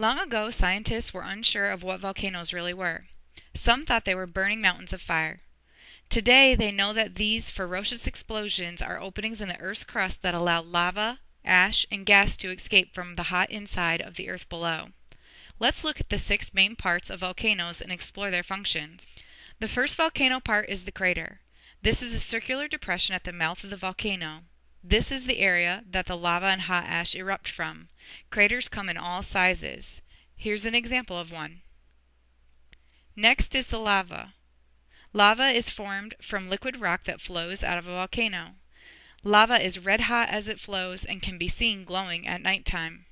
Long ago, scientists were unsure of what volcanoes really were. Some thought they were burning mountains of fire. Today, they know that these ferocious explosions are openings in the Earth's crust that allow lava, ash, and gas to escape from the hot inside of the Earth below. Let's look at the six main parts of volcanoes and explore their functions. The first volcano part is the crater. This is a circular depression at the mouth of the volcano. This is the area that the lava and hot ash erupt from. Craters come in all sizes. Here's an example of one. Next is the lava. Lava is formed from liquid rock that flows out of a volcano. Lava is red hot as it flows and can be seen glowing at night time.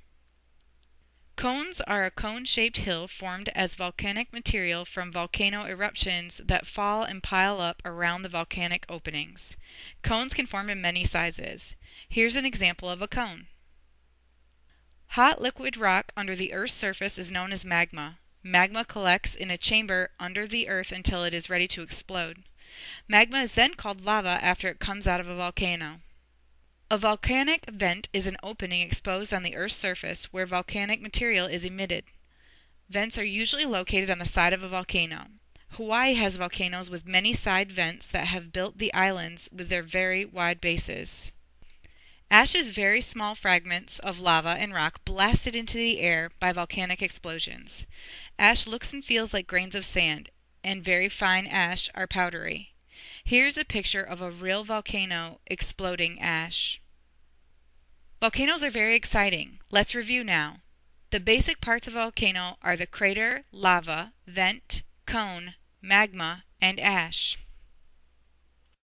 Cones are a cone-shaped hill formed as volcanic material from volcano eruptions that fall and pile up around the volcanic openings. Cones can form in many sizes. Here's an example of a cone. Hot liquid rock under the Earth's surface is known as magma. Magma collects in a chamber under the earth until it is ready to explode. Magma is then called lava after it comes out of a volcano. A volcanic vent is an opening exposed on the Earth's surface where volcanic material is emitted. Vents are usually located on the side of a volcano. Hawaii has volcanoes with many side vents that have built the islands with their very wide bases. Ash is very small fragments of lava and rock blasted into the air by volcanic explosions. Ash looks and feels like grains of sand, and very fine ash are powdery. Here's a picture of a real volcano exploding ash. Volcanoes are very exciting. Let's review now. The basic parts of a volcano are the crater, lava, vent, cone, magma, and ash.